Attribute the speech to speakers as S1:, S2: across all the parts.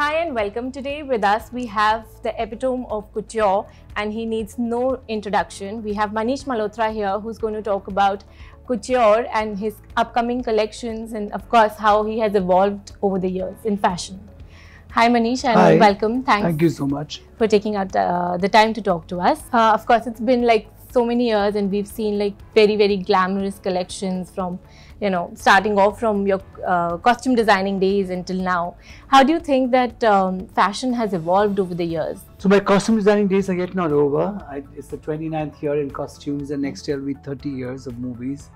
S1: Hi and welcome. Today with us we have the epitome of couture and he needs no introduction. We have Manish Malhotra here who's going to talk about couture and his upcoming collections and of course how he has evolved over the years in fashion. Hi Manish and
S2: Hi.
S1: welcome. Thanks
S2: Thank you so much.
S1: for taking out uh, the time to talk to us. Uh, of course, it's been like so many years, and we've seen like very, very glamorous collections from, you know, starting off from your uh, costume designing days until now. How do you think that um, fashion has evolved over the years?
S2: So my costume designing days are yet not over. I, it's the 29th year in costumes, and next year will be 30 years of movies.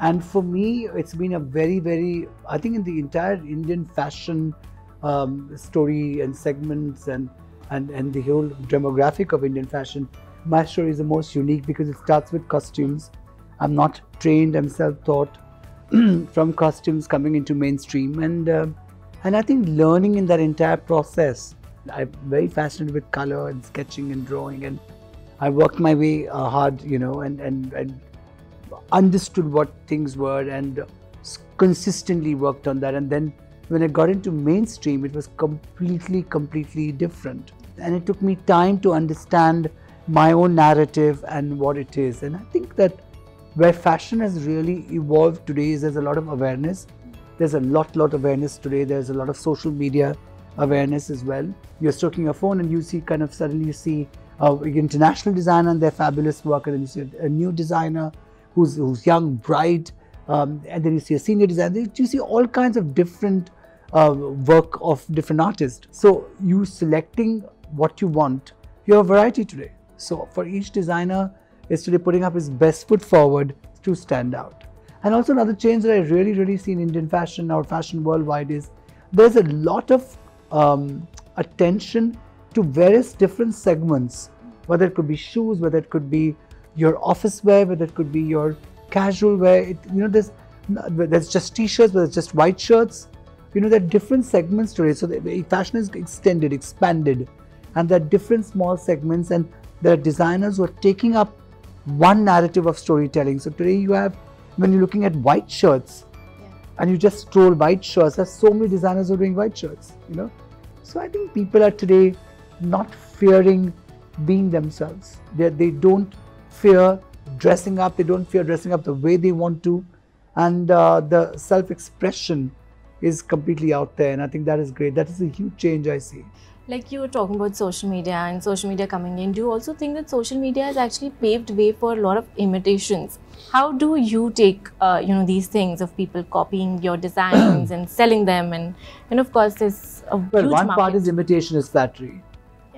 S2: And for me, it's been a very, very. I think in the entire Indian fashion um, story and segments and and and the whole demographic of Indian fashion, my story is the most unique because it starts with costumes. I'm not trained. I'm self-taught from costumes coming into mainstream, and uh, and I think learning in that entire process. I'm very fascinated with color and sketching and drawing, and I worked my way uh, hard, you know, and and and understood what things were and consistently worked on that. And then when I got into mainstream, it was completely, completely different. And it took me time to understand my own narrative and what it is. And I think that where fashion has really evolved today is there's a lot of awareness. There's a lot, lot of awareness today. There's a lot of social media awareness as well. You're stroking your phone and you see kind of suddenly you see uh, international designer and their fabulous work, and then you see a, a new designer who's who's young, bright, um, and then you see a senior designer. You see all kinds of different uh, work of different artists. So you selecting what you want. You have variety today. So for each designer is today putting up his best foot forward to stand out. And also another change that I really, really see in Indian fashion or fashion worldwide is there's a lot of um, attention to various different segments, whether it could be shoes, whether it could be your office wear, whether it could be your casual wear. It, you know, there's there's just t-shirts, whether it's just white shirts. You know, there are different segments today. So the, the fashion is extended, expanded, and there are different small segments, and there are designers who are taking up one narrative of storytelling. So today you have, when you're looking at white shirts, and you just scroll white shirts, there's so many designers who are doing white shirts, you know. So I think people are today not fearing being themselves. They, they don't fear dressing up, they don't fear dressing up the way they want to, and uh, the self expression is completely out there. And I think that is great. That is a huge change I see.
S1: Like you were talking about social media and social media coming in, do you also think that social media has actually paved way for a lot of imitations? How do you take, uh, you know, these things of people copying your designs and selling them, and and of course there's a
S2: Well,
S1: huge
S2: one
S1: market.
S2: part is imitation is flattery.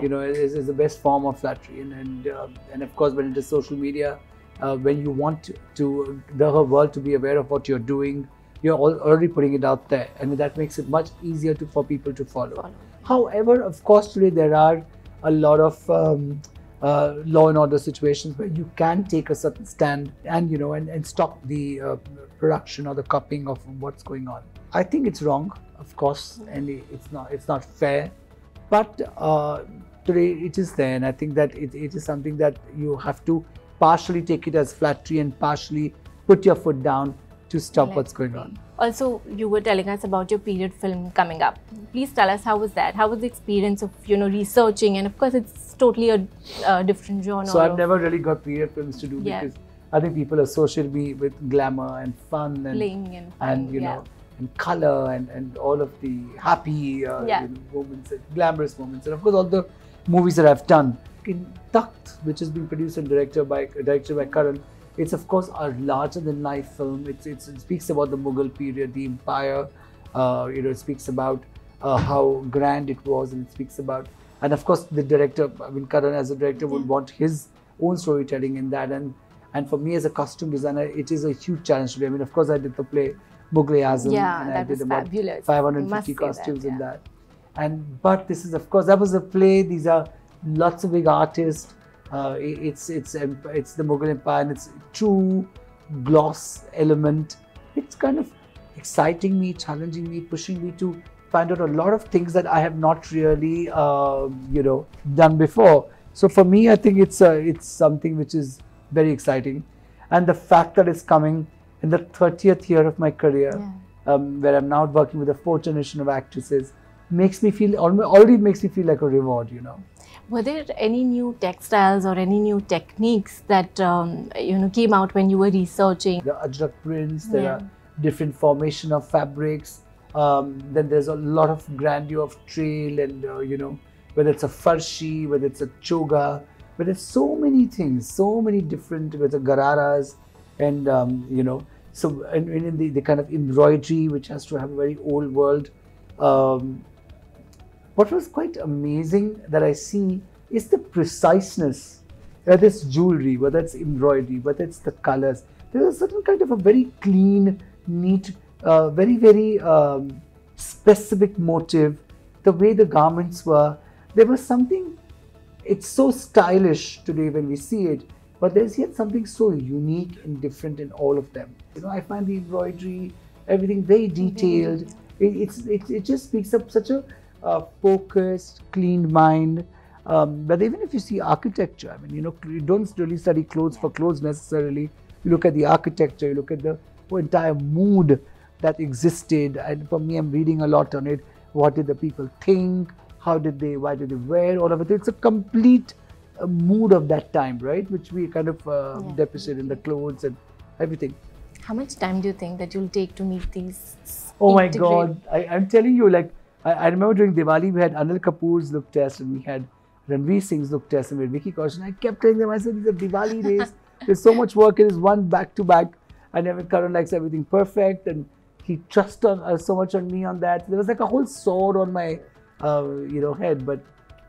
S2: You know, is, is the best form of flattery, and and, uh, and of course when it is social media, uh, when you want to the whole world to be aware of what you're doing, you're al- already putting it out there, and that makes it much easier to for people to follow.
S1: Follow.
S2: However, of course, today there are a lot of um, uh, law and order situations where you can take a certain stand and you know and, and stop the uh, production or the copying of what's going on. I think it's wrong, of course, and it's not it's not fair. But uh, today it is there, and I think that it, it is something that you have to partially take it as flattery and partially put your foot down to stop what's going on.
S1: Also, you were telling us about your period film coming up. Please tell us how was that? How was the experience of you know researching? And of course, it's totally a uh, different genre.
S2: So I've
S1: of
S2: never really got period films to do
S1: Yeah.
S2: because I think people associate me with glamour and fun and
S1: bling and
S2: and you
S1: yeah.
S2: know and color and and all of the happy uh,
S1: Yeah.
S2: you know, moments, and glamorous moments, and of course all the movies that I've done. In Takht, which has been produced and directed by directed by Karan, it's of course a larger than life film. It's, it's it speaks about the Mughal period, the empire. Uh, you know, it speaks about uh, how grand it was, and it speaks about and of course the director. I mean, Karan as a director would want his own storytelling in that, and and for me as a costume designer, it is a huge challenge today. I mean, of course, I did the play Mughal Azam,
S1: Yeah,
S2: and I did about
S1: fabulous.
S2: 550
S1: Must say that,
S2: costumes in that. And but this is of course that was a play. These are lots of big artists. Uh, it's it's it's the Mughal Empire and it's true gloss element. It's kind of exciting me, challenging me, pushing me to find out a lot of things that I have not really uh, you know done before. So for me, I think it's uh, it's something which is very exciting, and the fact that it's coming in the 30th year of my career
S1: Yeah.
S2: um, where I'm now working with a fourth generation of actresses makes me feel already makes me feel like a reward, you know.
S1: Were there any new textiles or any new techniques that um, you know came out when you were researching?
S2: The ajrak prints, there
S1: Yeah.
S2: are different formation of fabrics. Um, then there's a lot of grandeur of trail and uh, you know whether it's a farshi, whether it's a choga, but there's so many things, so many different whether gararas and um, you know so and, and in the, the kind of embroidery which has to have a very old world. Um, what was quite amazing that I see is the preciseness, whether it's jewelry, whether it's embroidery, whether it's the colors. There's a certain kind of a very clean, neat, uh, very, very um, specific motive. The way the garments were, there was something, it's so stylish today when we see it, but there's yet something so unique and different in all of them. You know, I find the embroidery, everything very detailed. It, it's, it, it just speaks up such a uh, focused, clean mind. Um, but even if you see architecture, I mean, you know, you don't really study clothes for clothes necessarily. You look at the architecture, you look at the entire mood that existed. And for me, I'm reading a lot on it. What did the people think? How did they, why did they wear all of it? It's a complete uh, mood of that time, right? Which we kind of uh,
S1: Yeah.
S2: depict in the clothes and everything.
S1: How much time do you think that you'll take to meet these?
S2: Oh my God! I, I'm telling you, like I, I remember during Diwali we had Anil Kapoor's look test and we had Ranveer Singh's look test and we had Vicky Kaushal. I kept telling them, I said, these are Diwali days. There's so much work. It is one back to back. I never Karan likes everything perfect and he trusted uh, so much on me on that. There was like a whole sword on my, uh, you know, head. But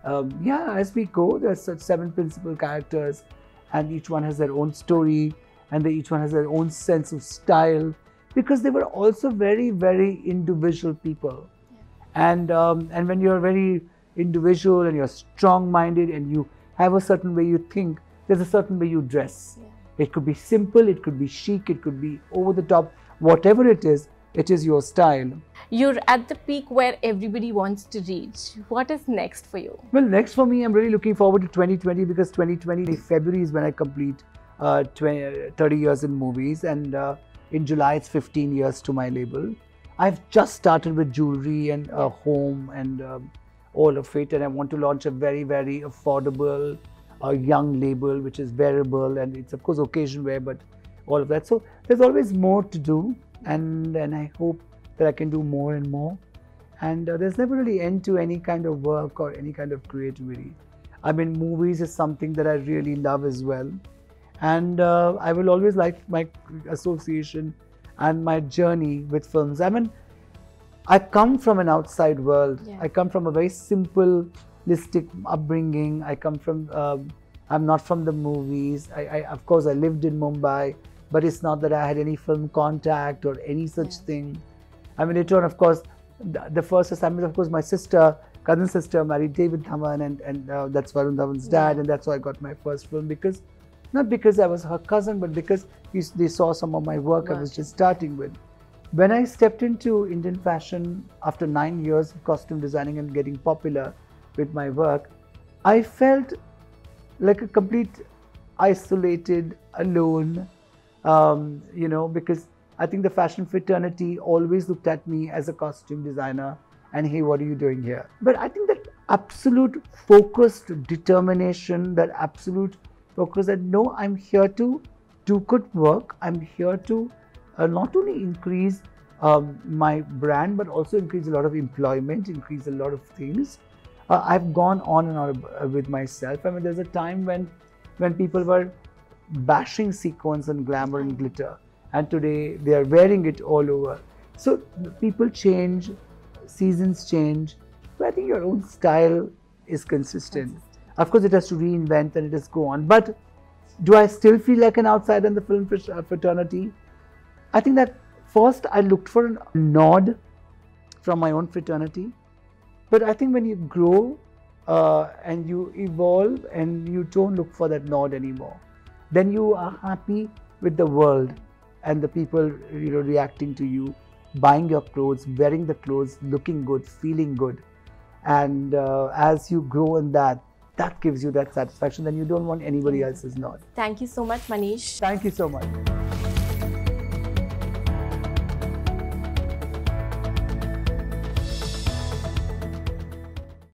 S2: um, yeah, as we go, there's such seven principal characters, and each one has their own story, and they each one has their own sense of style, because they were also very, very individual people. And um, and when you're very individual and you're strong-minded and you have a certain way you think, there's a certain way you dress. It could be simple, it could be chic, it could be over the top, whatever it is, it is your style.
S1: You're at the peak where everybody wants to reach. What is next for you?
S2: Well, next for me, I'm really looking forward to 2020 because 2020, February is when I complete uh, 20, 30 years in movies, and uh, in July, it's 15 years to my label. I've just started with jewelry and uh, home and um, all of it, and I want to launch a very, very affordable, uh, young label which is wearable and it's, of course, occasion wear, but all of that. So, there's always more to do, and, and I hope that I can do more and more and uh, there's never really end to any kind of work or any kind of creativity. I mean, movies is something that I really love as well, and uh, I will always like my association and my journey with films. I mean, I come from an outside world.
S1: Yeah.
S2: I come from a very simplistic upbringing. I come from. Um, I'm not from the movies. I, I, of course, I lived in Mumbai, but it's not that I had any film contact or any such
S1: Yeah.
S2: thing. I mean, later on, of course, the, the first assignment, of course, my sister, cousin sister, married David Dhawan, and and uh, that's Varun Dhawan's dad,
S1: Yeah.
S2: and that's how I got my first film because, not because I was her cousin, but because he, they saw some of my work I was just starting with. When I stepped into Indian fashion after nine years of costume designing and getting popular with my work, I felt like a complete isolated, alone, um, you know, because I think the fashion fraternity always looked at me as a costume designer and hey, what are you doing here? But I think that absolute focused determination, that absolute focus that no, I'm here to do good work. I'm here to uh, not only increase um, my brand, but also increase a lot of employment, increase a lot of things. Uh, I've gone on and on uh, with myself. I mean, there's a time when when people were bashing sequins and glamour and glitter, and today they are wearing it all over. So people change, seasons change, but I think your own style is consistent. Of course, it has to reinvent and it has go on. But do I still feel like an outsider in the film uh, fraternity? I think that first I looked for a nod from my own fraternity. But I think when you grow uh, and you evolve and you don't look for that nod anymore, then you are happy with the world and the people you know reacting to you, buying your clothes, wearing the clothes, looking good, feeling good. And uh, as you grow in that, that gives you that satisfaction. Then you don't want anybody else's nod.
S1: Thank you so much, Manish.
S2: Thank you so much.